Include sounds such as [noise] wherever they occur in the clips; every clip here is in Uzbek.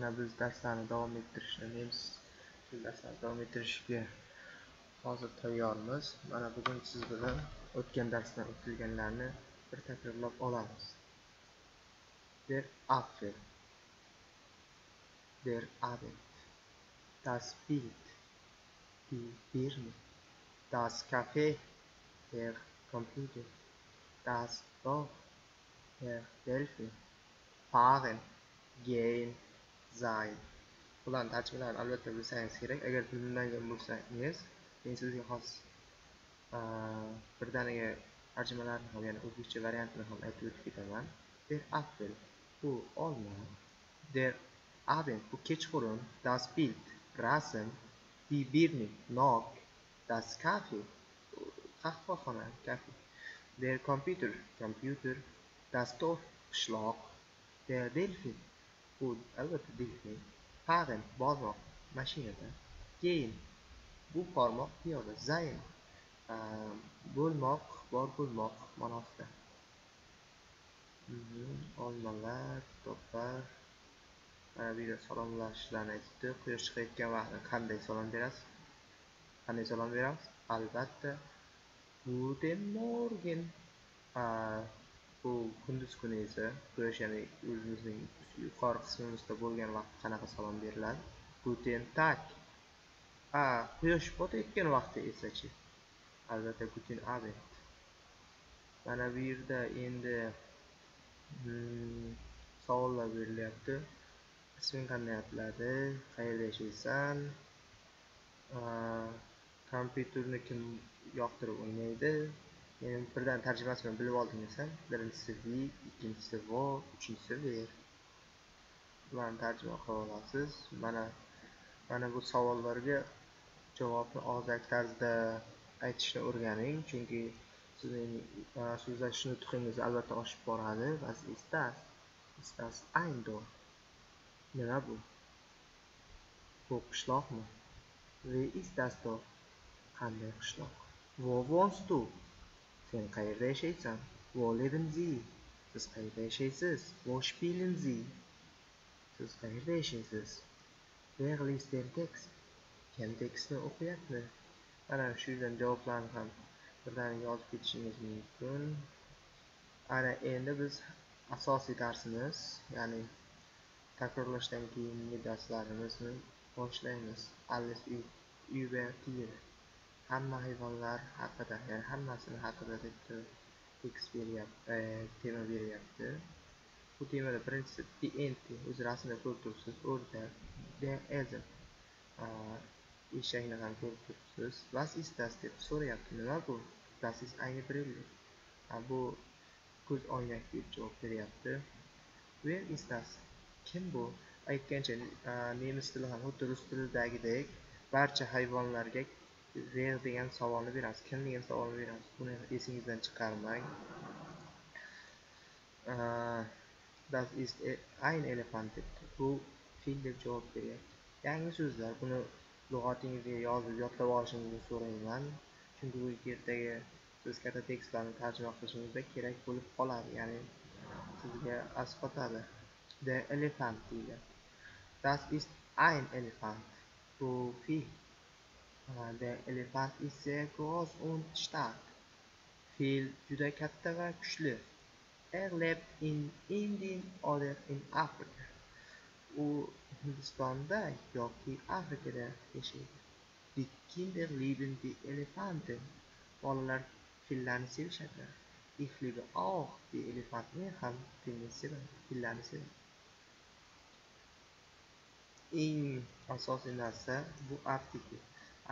mana biz darslarni davom ettirishni nemis tili darslarini davom ettirishga hozir tayyormiz. Mana bugun siz bilan o'tgan darsdan o'tilganlarni bir takrorlab olamiz. Der apfel der abend. Das bild. Die birne. Das café. Der Computer. Das Dorf. Der Delphi. Fahren. Gehen. Sein bularni tarjimalarini albatta bilsangiz kerak. Agar bilmagan bo'lsangiz men sizga xos birdaniga tarjimalarni ham ya'ni o'zbekcha variantini ham aytib o'tib ketaman. Der apfel bu olma. Der abend bu kechqurun das bild rasm die birne nok das kafe qahvaxona kafe der computer kompyuter das dorf qishloq der delfin bu albatta delfin fahren bormoq mashinada keyin bu bormoq piyoda zayn e, bo'lmoq bor bo'lmoq ma'nosida. Mhm, olmalar kitoblar mana bu yerda salomlashishlarni aytibdi quyosh chiqayotgan vaqtda qanday salom berasiz? Qanday salom beramiz? Albatta guten morgen. E, bu kunduz kuni esa quyosh ya'ni o'zimizning yuqori qismimizda bo'lgan vaqt qanaqa salom beriladi? Guten tag quyosh botayotgan vaqtda esachi albatta guten abend mana bu yerda endi hmm, savollar berilyapti. Isming qanday atiladi? Qayerda yashaysan? Kompyuterni kim yoqtirib o'ynaydi? Yani birdan tarjimasi bilan bilib oldingiz birinchisi vi ikkinchisi vo uchinchisi ver bularni tarjima qila olasiz. Mana mana bu savollarga javobni og'zaki tarzda aytishni o'rganing chunki sizning e, so'zlashish nutqingiz albatta oshib boradi was ist das ist das ein Dorf nima bu? Bu qishloqmi? Wie ist das Dorf qanday qishloq? Wo wohnst du sen qayerda yashaysan? Wo leben sie siz qayerda yashaysiz? Wo spielen sie siz qayerda yashaysiz? Wer liest den text kim tekstni o'qiyapti mana shu yerdan javoblarni ham birdaniga yozib ketishingiz mumkin. Ana endi biz asosiy darsimiz ya'ni takrorlashdan keyingi darslarimizni boshlaymiz. Alles über tiere hamma hayvonlar haqida ya'ni hammasini haqida deb tekst beryapti e, tema beryapti. Bu temada birinchisi die o'zi rasmda ko'rib turibsiz o'rdak der eshakni ham ko'rib turibsiz. Vas istas deb so'rayapti. Nima bu? Das ist eine brille. Bu ko'z oynak deb javob beryapti. Where is das? Kim bu? Aytgancha nemis tili ham xuddi rus tilidagidek barcha hayvonlarga wer degan savolni berasiz. Kim degan savolni beramiz buni esingizdan chiqarmang. Das ist ein elefant debdi bu fil deb javob beryapti. Yangi so'zlar. Buni lug'atingizga yozib yodlab olishingizni so'rayman. Chunki bu ertaga siz katta tekstlarni tarjima qilishingizda kerak bo'lib qoladi. Ya'ni sizga asqotadi. The elephant deyilyapti das ist ein elefant bu fil. Der Elefant ist sehr groß und stark. Fil juda katta va kuchli. Er lebt in Indien oder in Afrika. U Hindistonda yoki Afrikada yashaydi. Die Kinder lieben die Elefanten. Bolalar fillarni sevishadi. Ich liebe auch die Elefanten. Men ham filni sevaman, fillarni sevaman. Eng asosiy narsa bu artikl.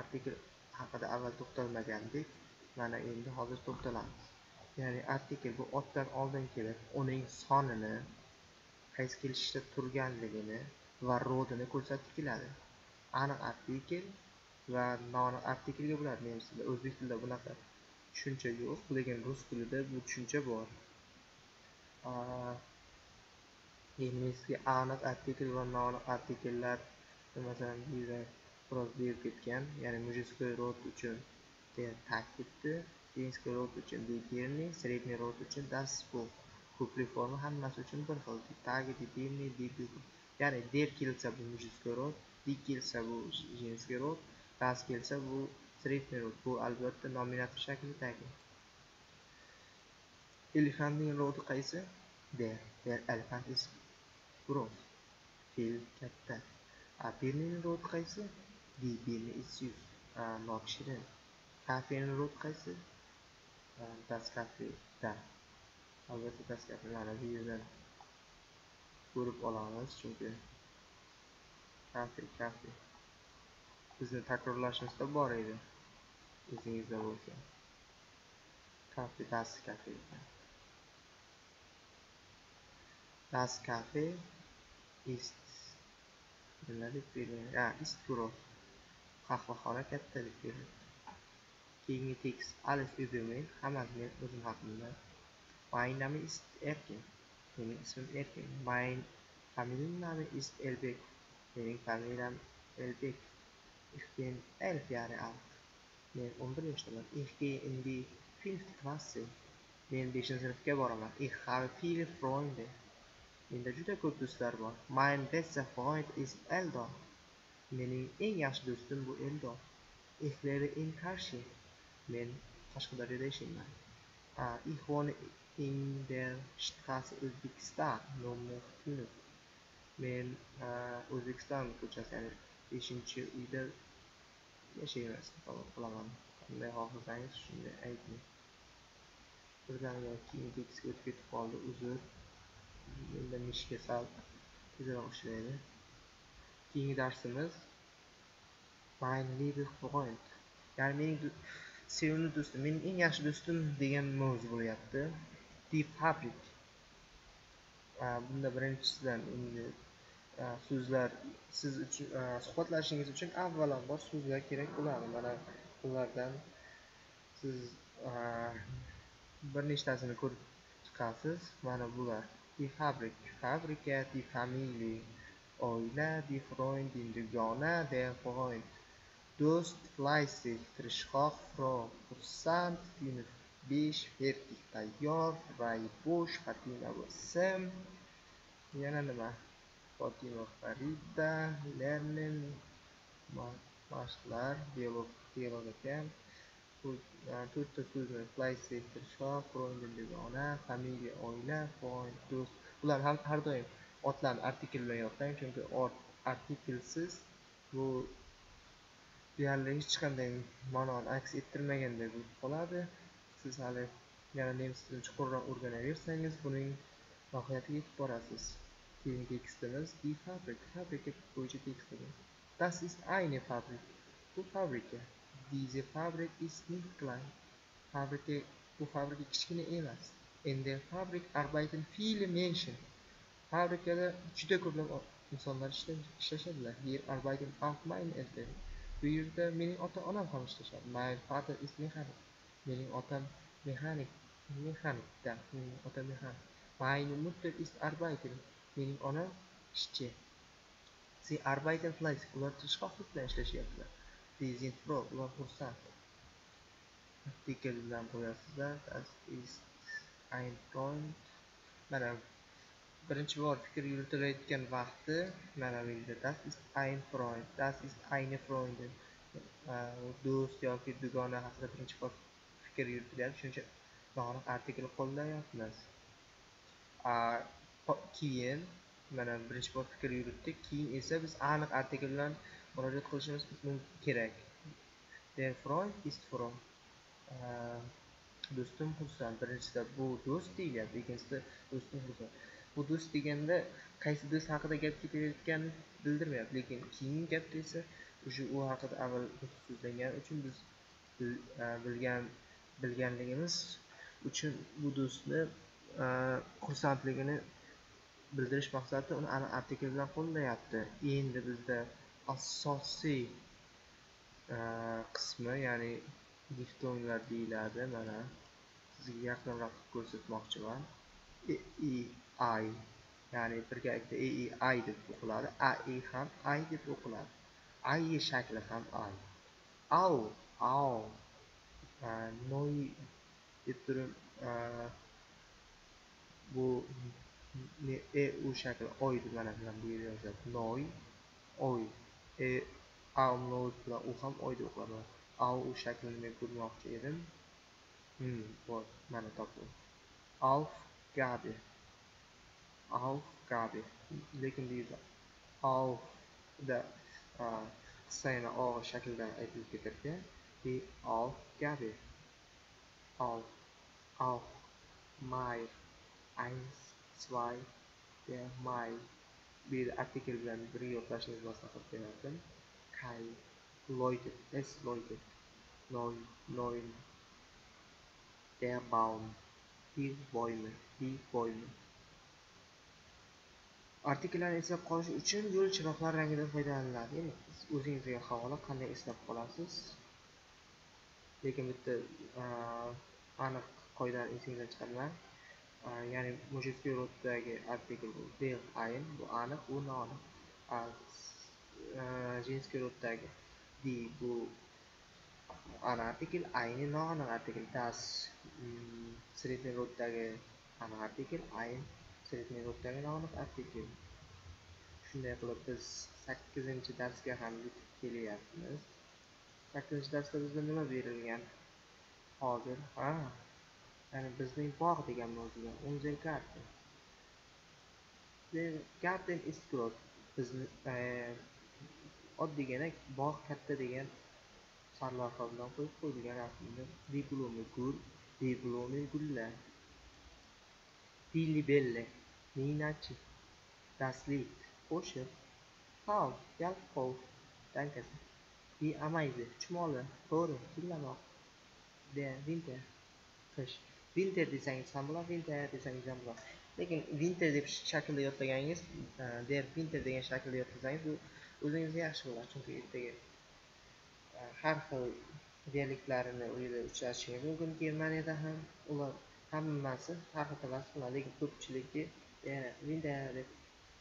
Artikl haqida avval to'xtalmagandik mana endi hozir to'xtalamiz. Ya'ni artikl bu otdan oldin kelib uning sonini qaysi kelishda turganligini va rodini ko'rsatib keladi. Aniq artikl va noaniq artiklga bo'ladi nemis tilida o'zbek tilida bunaqa tushuncha yo'q lekin rus tilida bu tushuncha bor. Endi aniq artikl va noaniq artikllar masalan bu yerda biroz berib ketgan ya'ni mujizko'y rod uchun deya debdi женский rod uchun determin средний rod uchun das bu ko'plik forma hammasi uchun bir xil tagi determin ya'ni der kelsa bu mujizga rod di kelsa bu женский rod das kelsa bu средний rod bu albatta nominator shaklidagi elefantning rodi qaysi? Der der elephant is gross fil katta. A birning rodi qaysi? Di birni is süß nok shirin kafening rodi qaysi das kafe da albatta das kafe mana ko'rib olamiz chunki kafe kafe. Bizni takrorlashimizda bor edi. Esingizda bo'lsa. Kafe das kafe ekan das kafe ist nima deb berilgan ist groß qahvaxona katta deb berilgan keyingi tekst alif über hammasi men o'zim haqimda my name is erkin? Mening ismim erkin. Mein familienname is elbek? Mening familiyam elbek. Ich bin elf jahre alt men o'n bir yoshdaman. Ich gehe in die fünfte klasse men beshinchi sinfga boraman. Ich habe viele freunde. Menda juda ko'p do'stlar bor. Mein bester freund is eldor mening eng yaxshi do'stim bu eldor. Ehlere in karshi men qashqadaryoda yashayman. Ich wohne in der straße o'zbekiston nomli fünf men o'zbekiston ko'chasi ya'ni beshinchi uyda yashaymiz. Qilaman qanday xohlasangiz shunday ayting. Birdaniga keyingi tekstga o'tib ketib qoldi uzr. Menda mishka sal tezroq ishlaydi. Keyingi darsimiz mein liebe freund ya'ni mening sevimli do'stim mening eng yaxshi do'stim degan mavzu bo'lyapti. The fabric bunda birinchisidan endi so'zlar siz uchun suhbatlashishingiz uchun avvalambor so'zlar kerak bo'ladi. Mana bulardan siz bir nechtasini ko'rib chiqasiz. Mana bular. The fabrik fabrika die family. Oila die freundin dugona der freund do'st fleißig tirishqoq froh xursand sinf besh fertig tayyor ray bo'sh fatima sim yana nima? Fotima farida lernin mashqlar dialog ekan. E, to'rtta so'zni fleißig tirishqoq freundin dugona familiya oila freund do'st. Bular har doim otlarni artikl bilan yoritang chunki ot artiklsiz bu deyarli hech qanday ma'noni aks ettirmaganday bo'lib qoladi. Siz hali yana nemis tilini chuqurroq o'rganaversangiz buning mohiyatiga yetib borasiz. Keyingi tekstimiz di fabrik fabrika bo'yicha tekst das ist eine fabrik. Bu fabrika. Diese fabrik ist nicht klein. Fabrika bu fabrika kichkina emas. In der fabrik arbeiten viele menschen. Fabrikada juda ko'plab insonlar ishlashadilar hier arbeiten auch meine eltern bu yerda mening ota onam ham ishlashadi mein vater ist mexanik mening otam mexanik mexanikda mening otam mexanik meine mutter ist arbeiterin mening onam ishchi sie arbeiten fleißig. Ular tirishqoqlik bilan ishlashyaptilar sie sind froh. Ular xursand artikel bilan qo'yasizlar das ist ein freund. Mana birinchi bor fikr yuritilayotgan vaqti mana bu yerda das ist ein freund das ist eine freundin. Э, do'st yoki dugona haqida birinchi bor fikr yuritilyapti shuning uchun bog'liq artikl qo'llayapmiz. Keyin mana birinchi bor fikr yuritdik keyin esa biz aniq artikl bilan murojaat qilishimiz kerak. Der freund ist froh э, do'stim xursand. Birinchisida bu do'st deyilyapti ikkinchisida do'stim xursand. Bu do'st deganda qaysi do'st haqida gap ketayotganini bildirmayapti. Lekin keyingi gapda esa o'sha u haqida avval so'zlangani uchun biz bilgan bilganligimiz uchun bu do'stni xursandligini bildirish maqsadida uni aniq artikl bilan qo'llayapti. Endi bizda asosiy qismi ya'ni diftonglar deyiladi mana sizga yaqinroq ko'rsatmoqchiman. I ay ya'ni birgalikda e i ay deb o'qiladi. A ham ay deb o'qiladi. Ai shakli ham ay au au noy deb turib bu e u shakli oyni mana bilan bu yerda yoziladi. Noy oy. E alnos bilan u ham oyda o'qiladi. Au u shaklini men ko'rmoqchi edim. Hmm bor mana topdim. Aufgabe. Aufgabe. Lekin bu yerda aufda qissagina o shaklida aytilib ketarkan die aufgabe. Auf auf mai. Eins zwei der mai. Bu yerda artikel bilan birga yodlashingizni maslahat berardim kai leute es leute neun neun. Der baum. Die boymi die boymi artikellarni eslab qolish uchun yo'l chiroqlar rangidan foydalaniladi. Ya'ni o'zingizga havola qanday eslab qolasiz? Lekin bitta aniq qoidani esingizdan chiqarmang ya'ni mujizskiy roddagi artikel bu bel ayn bu aniq u noaniq. Jinskiy roddagi di bu aniq artikel ayni noaniq artikel das sredniy roddagi aniq artikel ayn sredniy roddagi noaniq artikel shunday qilib biz sakkizinchi darsga ham yetib kelyapmiz sakkizinchi darsda bizga nima berilgan hozir ha ya'ni bizning bog' degan mavzuda unser garten der garten ist groß bizni oddiygina bog' katta degan sarlavha bilan qo'yib qo'yilgan rasmni diplomi gul diplomi gullar die libelle ninachi Daslit, qo'shiq Hav, Yalqov, danke sehr. amayzi, chumoli, bo'ri, tillamoq, der winter, qish. Winter desangiz ham bo'ladi, winter desangiz ham bo'ladi. Lekin winter deb shaklda yodlaganingiz, e, der winter degan shaklda yodlasangiz bu o'zingizga yaxshi bo'ladi, chunki ertaga har xil dialektlarini u yerda mumkin. Germaniyada ham ular hammasi har xil talaffuz lekin ko'pchiligi winter deb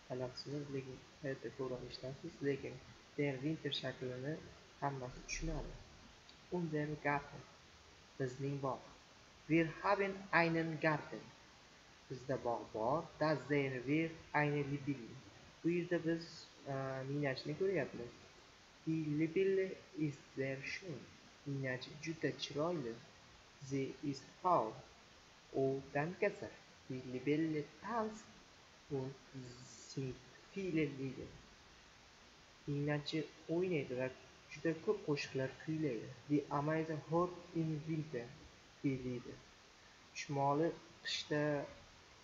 talaffuzini lekin hayotda ko'proq eshitasiz lekin der winter shaklini hammasi tushunadi. Unser garten bizning bog' wir haben einen garten. Bizda bog' bor das sehen wir eine libelle bu yerda biz e, ninachni ko'ryapmiz. Die libelle is sehr shoe. ninachi juda chiroyli Ze ist faul u dangasar die libelle tanzt und singt viele Lieder. Ninachi o'ynaydi va juda ko'p qo'shiqlar kuylaydi. The Amazing hört in Winter die Shimoli qishda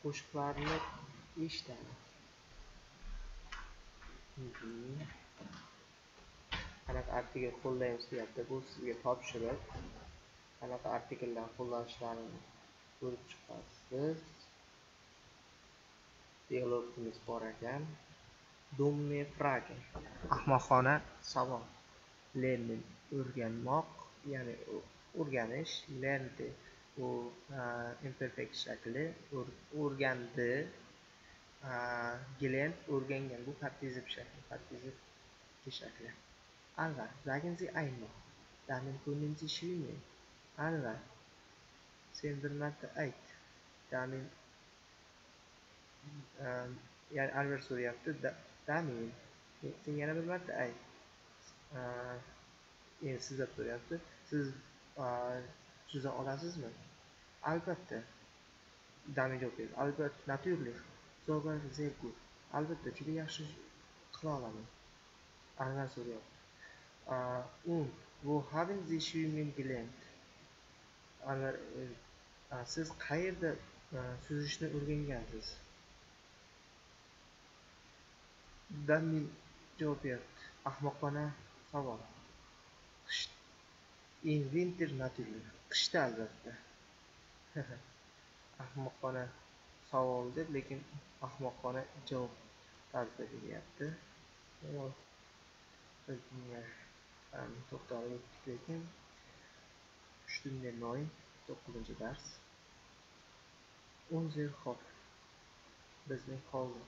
qo'shiqlarni eshitadi. Anaqa artikel qo'llaymiz deyapti. Bu sizga topshiriq. Qanaqa artikellar qo'llanishlarini ko'rib chiqasiz. Dialogimiz bor ekan. Dumme Frage. Ahmoqona savol. Lernen o'rganmoq, ya'ni o'rganish, lernte u imperfekt shakli, o'rgandi, gilen o'rgangan bu partizip shakli, partizip shakli. Anvar, sagen Sie einmal. Damit können Sie schwimmen. Anvar, sen bir marta ayt. Damin ehm, ya'ni Anvar so'rayapti. Damin, sen yana bir marta ayt. Ehm, endi sizdan so'rayapti. Siz ehm, suza olasizmi? Albatta. Damin javob berdi. Albatta, natürlich. Sogar sehr gut. Albatta, juda yaxshi qila olaman. Anvar so'rayapti. Uh, um, Und wo haben Sie schwimmen gelernt? Anvar uh, uh, siz qayerda suzishni o'rgangansiz? Damin javob berdi. Ahmoqona savol. Qish In winter natürlich. Qishda albatta. [laughs] ahmoqona savol deb, lekin ahmoqona javob tarzida beryapti. Biz bunga to'xtalib o'tdik lekin Stunde 9, 9 dars. Unser Hof. Bizning hovli.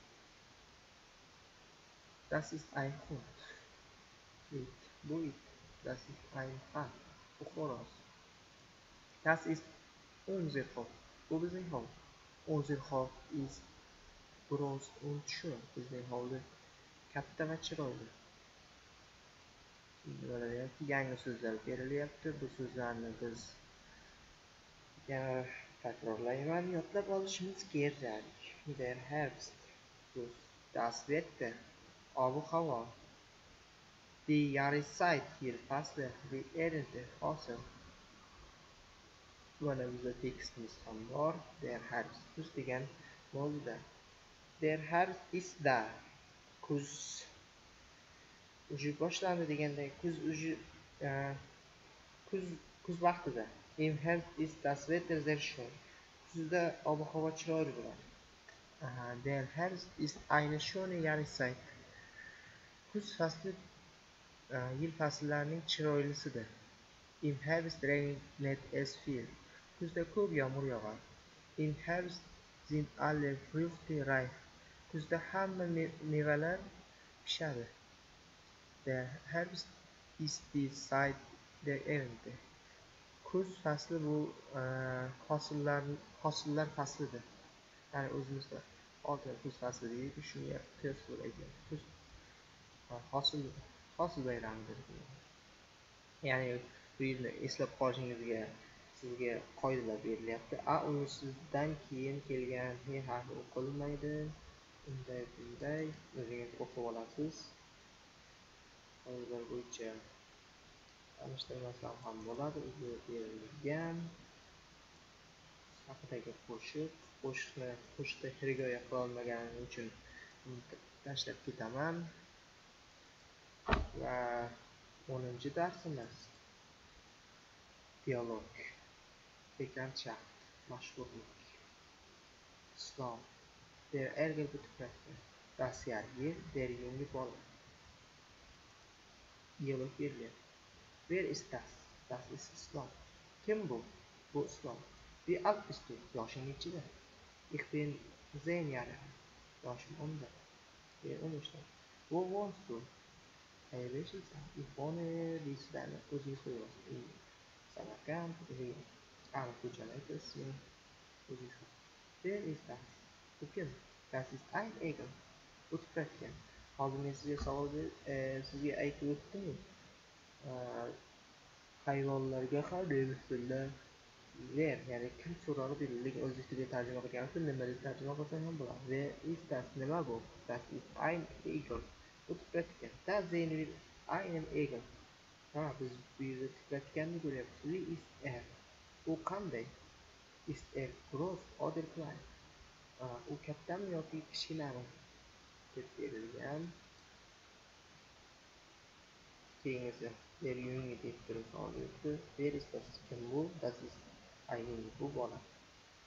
Das ist ein Hund. It. Bu it. Das ist ein Hahn. Bu xo'roz. Das ist unser Hof. Bu bizning hovli. Unser Hof ist groß und schön bizning hovli katta va chiroyli bo'layapti yangi so'zlar berilyapti. Bu so'zlarni biz yana takrorlayman. Yodlab olishimiz kerak der herbst kuz das wetter ob havo die jahreszeit yil fasli die ernte hosil mana bizda tekstimiz ham bor. Der herbst kuz degan mavzuda der herbst ist da kuz. Уже boshlandi deganda kuz уже e, kuz kuz vaqtida im herbst ist das wetter sehr schön kuzda ob havo chiroyli bo'ladi. Der herbst ist eine schöne jahreszeit kuz fasli e, yil fasllarining chiroylisidir. Im herbst regnet es viel kuzda ko'p yomg'ir yog'adi. Im herbst sind alle früchte reif. Kuzda hamma mevalar pishadi. Der Herbst ist die Zeit der Ernte. Kuz fasli bu e, hosillar hosillar faslidir. Ya'ni o'zimizda oltin kuz fasli deydi, shunga qiyos bo'laydi. Kuz e, hosil hosil bayramidir. Ya'ni bu yerda eslab qolishingizga sizga qoidalar berilyapti. A unisidan keyin kelgan he harfi o'qilmaydi. Unday bunday o'zingiz o'qib olasiz. Qoidalar bo'yicha tanishtirmasam ham bo'ladi. O'zi berilgan haqidagi qo'shiq qo'shiqni qo'shiqda hirgoya qilolmaganim uchun tashlab ketaman. Va o'ninchi darsimiz dialog bekandtschaft mashhurlik islom. Der ergel betreffend das Jahr der yungi bola Dialog berilyapti. where is das? Das is Islom. Kim bu? Bu Islom. Wie alt bist du? Yoshing nechida? Ich bin zehn Jahre alt. Yoshim o'nda. Men o'n yoshda. Wo wohnst du? Qayerda yashaysan? Ich wohne deysizlarmi? O'zingiz qo'yasiz. In Samarkand, aniq ko'chani aytasiz. Men o'zingiz where is das? Bu kim? Das ist ein Egel. O'tib ketgan. Hozir men sizga savol e, sizga aytib o'tdimu e, hayvonlarga qanday misollar wer ya'ni kim so'rog'i lekin o'zbek tiliga tarjima qilganimda nima deb tarjima qilsam ham bo'ladi. Wer ist das nima bu? Das ist ein egel o'tib ketgan da sehen wir einen egel ha biz bu yerda tipratikanni ko'ryapmiz. Wie ist er u qanday? Ist er groß oder klein u kattami yoki kichkinami? Deb berilgan keyingisi der junge deb turib olyapti wer ist das kim bu das ist ein bu bola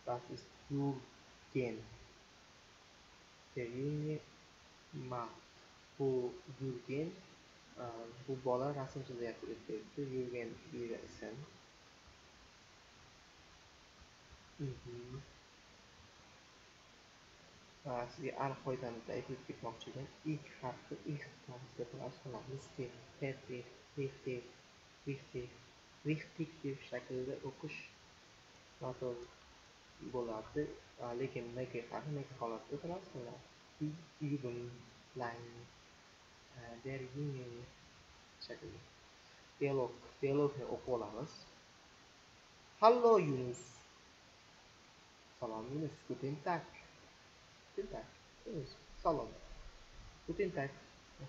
das ist Jürgen der junge Mann bu Yurgen bu bola rasm chizyapti deb beribdi Yurgen biri ism sizga aniq qoidani aytib ketmoqchi edim ilk harfi ich tarzida bilan lustig fertig richtig wichtig wichtig deb shaklda o'qish noto'g'ri bo'ladi lekin nega harfi mg holatida bilasizlar üben lernen der junge dialog dialogni o'qib olamiz. Hallo yunus. Salom yunus. Guten tag. Guten tag salom. Guten tag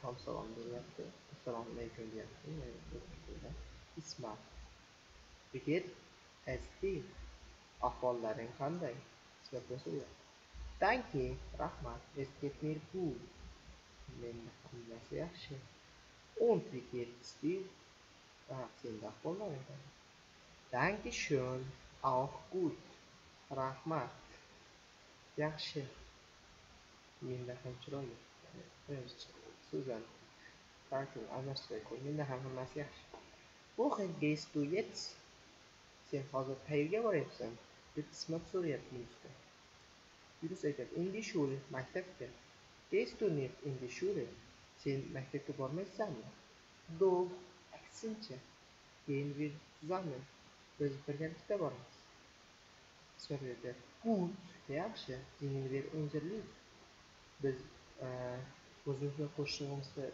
ham salom beryapti assalomu alaykum deyapti. Ismat wie geht es dir ahvollaring qanday? Ismatdan so'rayapti danke rahmat. Es geht mir gut menda hammasi yaxshi. Und wie geht's dir senda ahvollaring qanday danke schön auch gut rahmat. Yaxshi. Menda ham chiroyli so'zlarni tarkib almashtirib qo'y menda ham hammasi yaxshi wohin gehst du jetzt sen hozir qayerga boryapsan deb ismat so'rayapti yunusdan yunus aytadi endi die maktabga gehst du nicht in die sen maktabga bormaysanmi do aksincha keyin bir zusammen biz birgalikda boramiz ismat aytadi gut yaxshi singen bir unser biz uh, o'zimizni qo'shig'imizni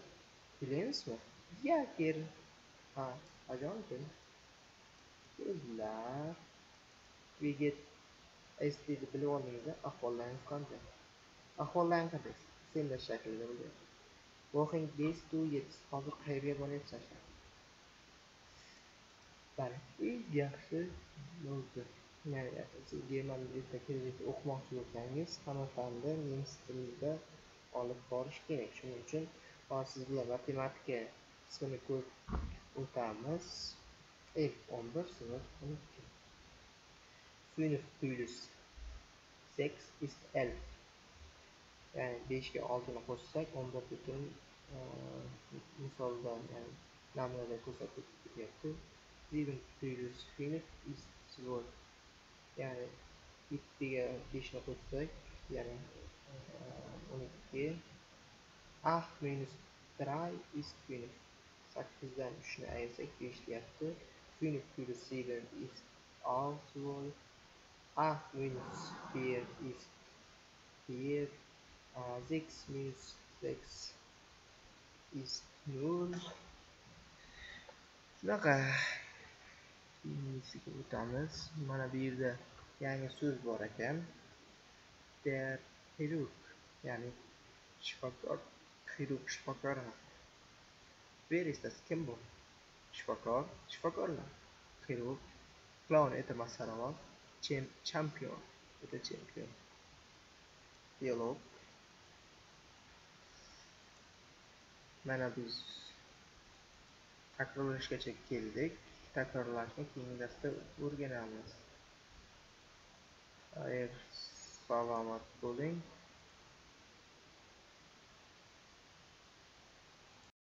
bilamizmi yaker ha ajoyib so'zlar veget stni bilib oldingizda ahvollaringiz qanday? Ahvollaring qanday? Senlash shaklida bo'lyapti voqing besh to yetti hozir qayerga boryapsan? Eng yaxshi bo'ldi ya'ni siz german tilida kelajakda o'qimoqchi bo'lsangiz samarqandda nemis tilida olib borish kerak. Shuning uchun hozir siz bilan matematika qismini ko'rib o'tamiz. F o'n bir sinf o'n ikki sinf plyus seks is elf. Ya'ni beshga oltini qo'shsak o'n bir butun e, misolda ya'ni namunada ko'rsatib ketyapti sieben plyus sinf ist zwölf. yani Iftia বিষ্ণু পুস্তক yani e, 12 8 minus 3 ist 5 8'dan 3'ünü ayırsak 5 yaptı 5 plus 7 ist auch 6 8 minus 4 ist 4 6 minus 6 ist 0 Nachher keyingisiga o'tamiz. Mana bu yerda yangi so'z bor ekan. Der chirurg ya'ni shifokor xirurg shifokor wer kim bu? Shifokor shifokorlar. Xirurg clown это masxarabop champion это champion. Biolog mana biz takrorlashgacha keldik. Takrorlashni keyingi darsda o'rganamiz. Xayr salomat bo'ling.